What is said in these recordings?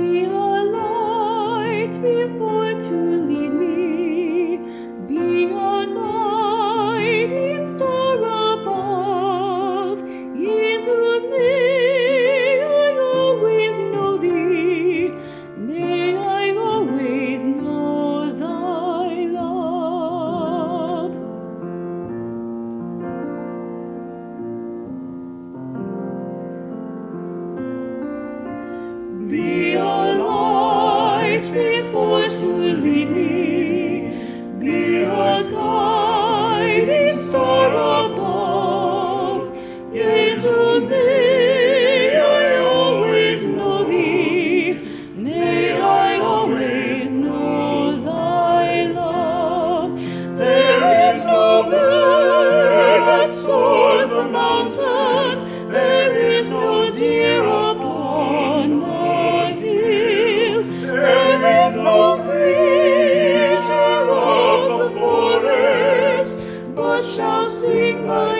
be a light before too sing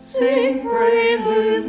Sing praises